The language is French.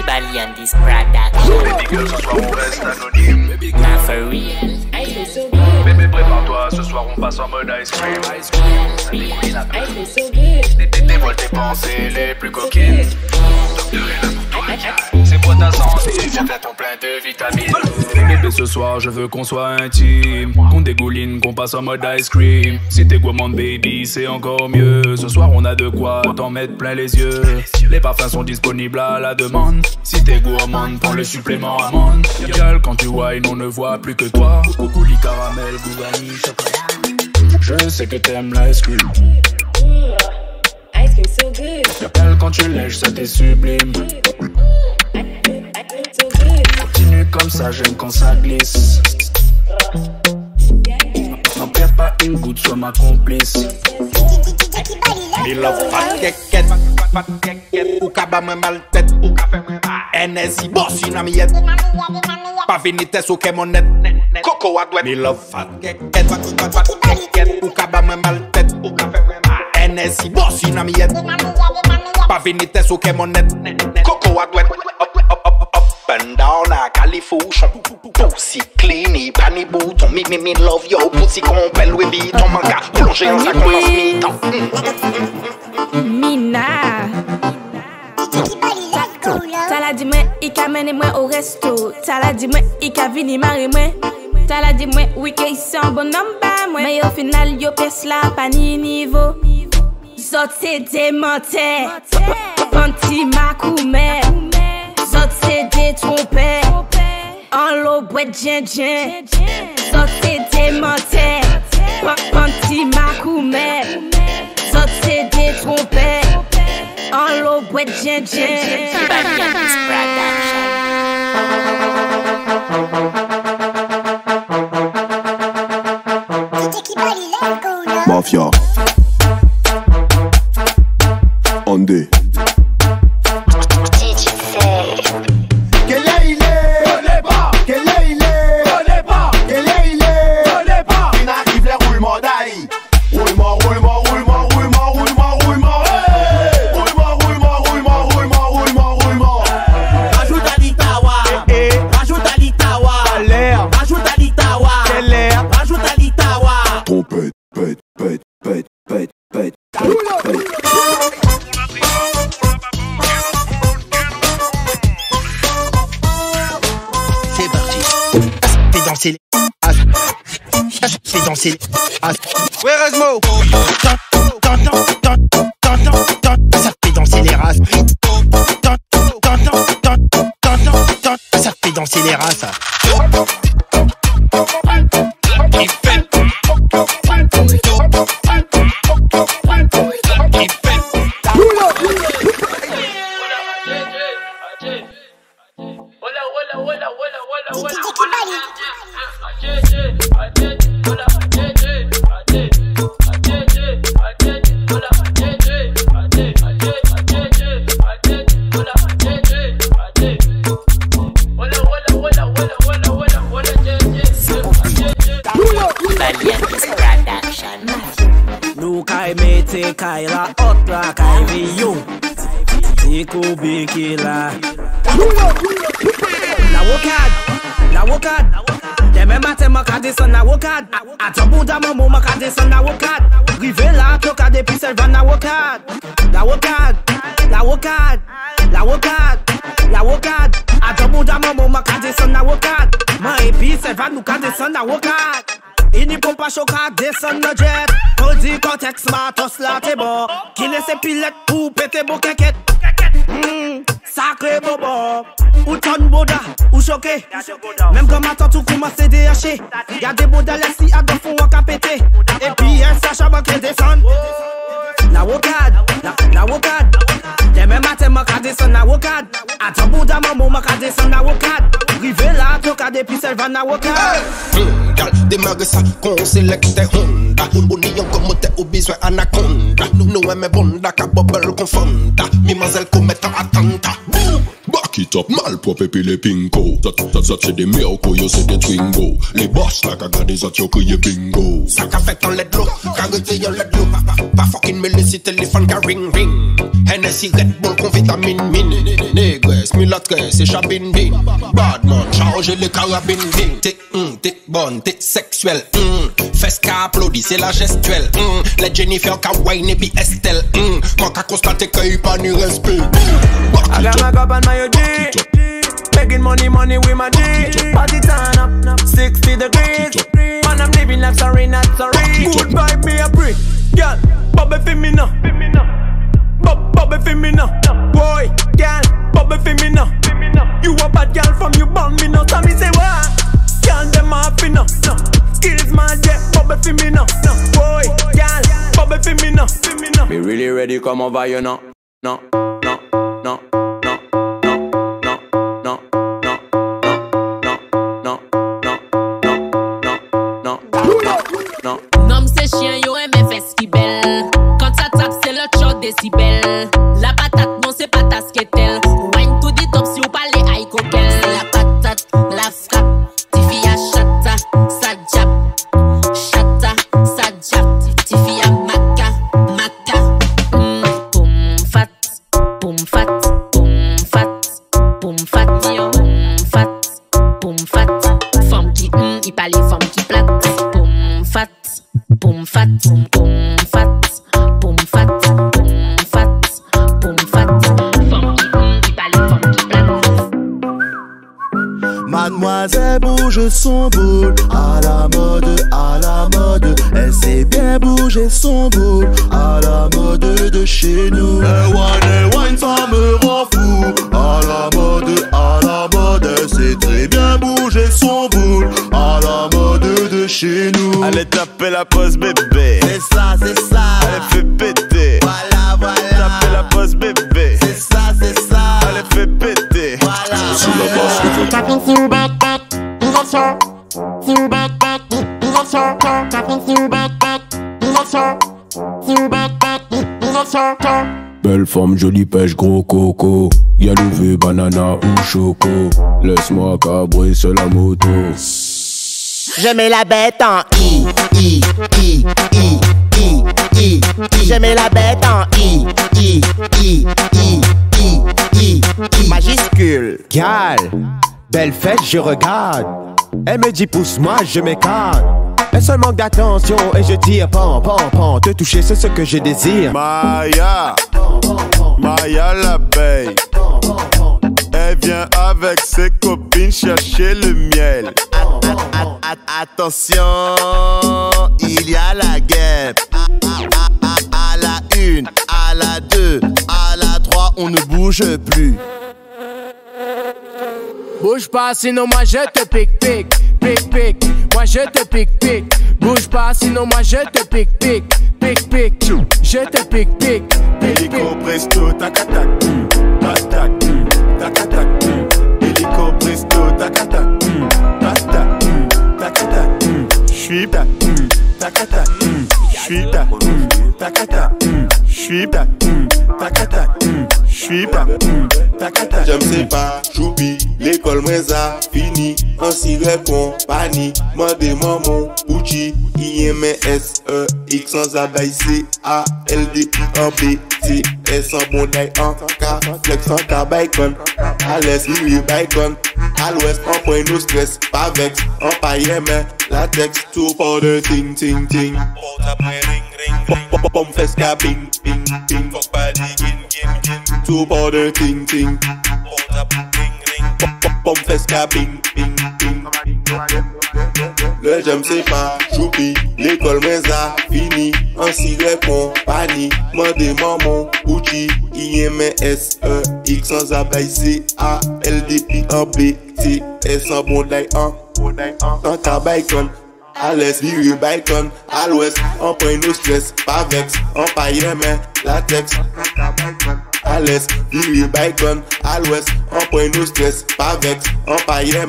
Kibali and this production. Baby girl, ce soir on reste anonyme. Baby Not for real. Bébé, prépare-toi, ce soir on passe en mode ice cream. Ice cream. Dévoile tes pensées les plus coquines. Docteur est là pour toi. C'est pour ta santé, j'ai fait ton plein de vitamines. Bébé, ce soir je veux qu'on soit intime. Qu'on dégouline, qu'on passe en mode ice cream. Si t'es gourmand, baby, c'est encore mieux. Ce soir on a de quoi t'en mettre plein les yeux. Les parfums sont disponibles à la demande. Si t'es gourmande, prends le supplément amande. Girl, quand tu wine, on ne voit plus que toi. Coulis caramel, goût vanille, chocolat. Je sais que t'aimes l'ice cream. Ice cream so good. J'appelle quand tu lèches, ça t'est sublime. Ice comme ça, j'aime quand ça glisse. N'en perds pas une goutte, sois ma complice. Me love fat keket, fat keket Ou ka ba mwen mal tèt, ou ka fè mwen ba Energy boss Pa vini tes ou ke mon net. Koko a dwet Me love fat keket, fat, fat, fat keket Ou ka ba mwen mal tèt, ou ka fè mwen ba Energy boss Pa vini tes ou ke mon net. Koko a down a Califusion Pussy clean, pas bouton Me, me, me love yo. Pussy compel Manga plongé en sa commence mi-temps Mina. Tala di mwen, i ka mene mwen au resto. Tala di mwen, i ka vini mari mwen Tala di mwen, wike isi an bon namba mwen Men yo final yo pes la pa ni nivo Zot se demente Panti makoume Zot se detrompe En l'eau, bwet djen djen Sote te mante Panti makoume Sote de trompe An lo bwet djen djen Mafia. Ande danser les as. Fais danser les as. Where is Mo? Tant, tant, tant, tant, tant, tant, tant. Ça fait danser les races. Ça fait danser les races. Kay la ot la, kay vi yo Diko beke la Na wakad, na wakad Deme maten makade san na wakad Ato bunda mambo makade san na wakad Rive la klokade pi selvan na wakad La wakad, la wakad La wakad, la wakad Ato bunda mambo makade san na wakad Ma epi selvan nou kade san na wakad Inipon pa choka desen nan jet. Holdi konteks matos la te bo Kine se pilet pou pete bo keket mm, Sakre bobo. Ou ton boda, ou choke Mem kon matan tou kouman se deyache Yade boda lesi a gofon wak a pete Epi el sacha bak le desen Na wokad, na wokad. Deme maten mwen kade san na wakad A tabou da mamou mwen kade san na wakad Rive la to kade pi selvan na wakad Gal, demage sa kon selekte honda. Oni yon komote ou bizwen anakonda Nou nou eme bonda ka bobel kon fonda Mi mazel kometa atanta Lock it up, malprop epi le pinko Zot se de miyoko, yo se de twingo Le boss la ka gade zot yo kriye bingo. Sa ka fet an ledlo, ka rete yon ledlo Pa fokin me lesi telefon ka ring ring. Hennessy Red Bull kon vitamin min Negres, milatres, e chabin bin Badman, charge le karabin din Tik, mk t'es bonne, t'es sexuelle. Hmm. Fesse qu'a applaudi, c'est la gestuelle hum. Les Jennifer puis Estelle hum. Quand qu'a constaté pas ni respect I got my cup and my OG. Begging money, money with my G. Party turn up, 60 degrees. Man, I'm living life, sorry, not sorry. Me a breathe. Girl, bubble for now. Boy, girl, bubble for. You a bad girl from you born me now. Tell me ready, come over you now. No, no, no, Mademoiselle bouge son boule à la mode, à la mode. Elle sait bien bouger son boule à la mode de chez nous. Elle wine, elle wine, ça me rend fou. À la mode, à la mode. Elle sait très bien bouger son boule à la mode de chez nous. Allez taper la pause bébé C'est ça, c'est ça. Allez fait péter la basse le Tapping sur back back, il est chaud. Sur back back, il il est chaud. Tapping sur back back, il est chaud. Sur back back, il il est chaud. chaud. Belle femme, jolie pêche, gros coco Y'a levé, banana ou choco Laisse-moi cabrer sur la moto Je mets la bête en I, I, I, I, I, I, I. Je mets la bête en I, I, I, Belle fête, je regarde. Elle me dit pousse-moi, je m'écarte. Elle seul manque d'attention et je tire pan, pan, pan. Te toucher, c'est ce que je désire. Maya Maya l'abeille Elle vient avec ses copines chercher le miel Attention, il y a la à- à la une, à la deux, à la trois, on ne bouge plus. Bouge pas, sinon moi je te pique, pique, pique, pique. Moi je te pique, pique. Bouge pas, sinon moi je te pique, pique, pique, pique. Je te pique, pique, pique, Hélico presto tacatac Tac tacatac. Hélico presto tacatac Tac tacatac. J'suis tac tacatac. J'suis tac tacatac. J'suis tac tacatac. J'suis tac tacatac J'aime c'est pas choupi, L'ekol mwen za fini, an sire kompani Mande maman pouti, I-M-S-E-X An zaday C-A-L-D, an bon B-T-S An bonday, an ka, flex, an ka baykon Al es, liwi baykon, al wes, an poy nou stres Pa vex, an pa yemen, latex Tou pou de ting, ting, ting. Pou ta pre ring, ring, ring Pou m fes ka ping, ping, ping Fok pa di gin, gin, gin. Tou pou de ting, ting. Pou ta pre ring Pom fes ka bing, bing, bing. Le jem se pa choupi L'ekol men za fini. An si repon pani Mande maman ouchi I-M-S-E-X San zabay C-A-L-D-P-A-B-T-S San bonday an An ka bay kon A les viri bay kon. A lwes An pren nou stres Pa vex An paye men latex. An ka bay kon. à l'aise, il y bacon, à l'ouest, en point stress, pas vex, en paillet.